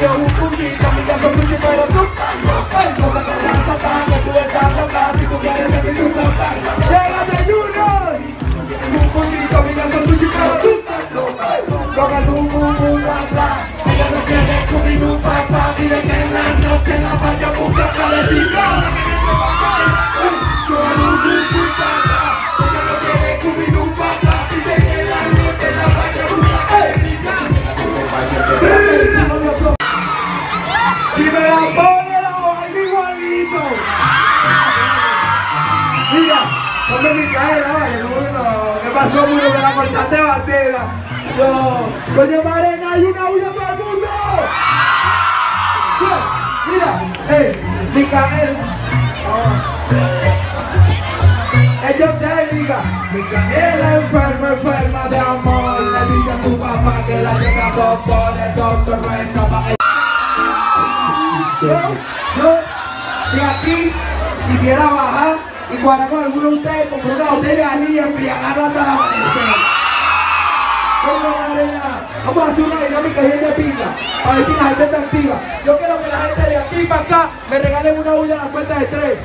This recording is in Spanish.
yo, don't tell me that's a bitch you better. Y me la pone la vaina igualito. Mira, ponme mi cara, vale, no, no, ¿qué pasó, mundo? Me la cortaste bandera. No, coño, Marena, hay una huya todo el Mira, hey, Micael. Ellos te digan, Micael enfermo, enferma de amor. Le dice a su papá que la lleva a el doctor no estaba. Yo, yo de aquí quisiera bajar y cuadrar con alguno de ustedes, comprar una botella de y embriagarla hasta la amanecer. Vamos a hacer una dinámica bien de pinga, para ver si la gente está activa. Yo quiero que la gente de aquí para acá me regalen una bulla a la cuenta de tres.